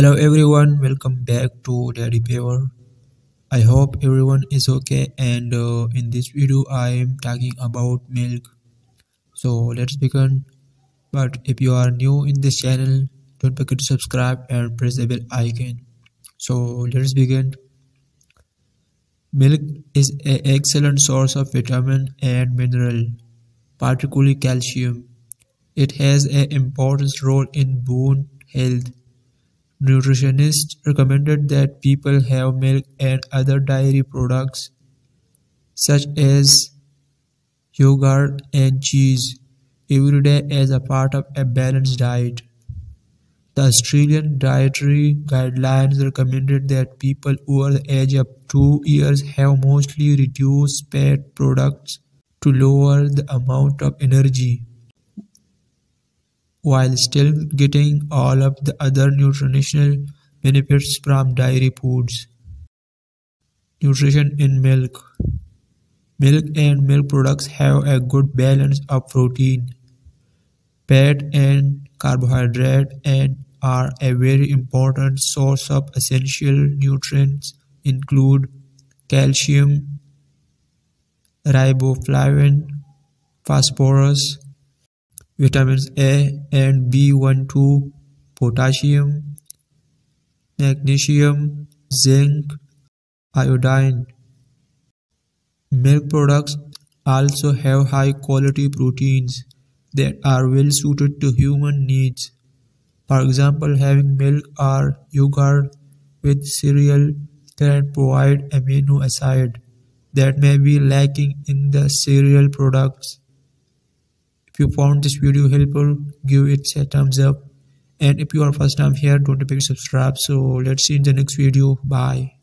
Hello everyone, welcome back to Daddy Fever. I hope everyone is okay and uh, in this video I am talking about milk. So let's begin. But if you are new in this channel, don't forget to subscribe and press the bell icon. So let's begin. Milk is an excellent source of vitamin and mineral, particularly calcium. It has an important role in bone health Nutritionists recommended that people have milk and other dairy products such as yogurt and cheese every day as a part of a balanced diet. The Australian Dietary Guidelines recommended that people over the age of 2 years have mostly reduced fat products to lower the amount of energy while still getting all of the other nutritional benefits from dairy foods. Nutrition in milk. Milk and milk products have a good balance of protein, fat and carbohydrate and are a very important source of essential nutrients include calcium, riboflavin, phosphorus, vitamins A and B12, potassium, magnesium, zinc, iodine. Milk products also have high quality proteins that are well suited to human needs. For example, having milk or yogurt with cereal can provide amino acid that may be lacking in the cereal products. If you found this video helpful, give it a thumbs up. And if you are first time here, don't forget to subscribe. So let's see in the next video. Bye.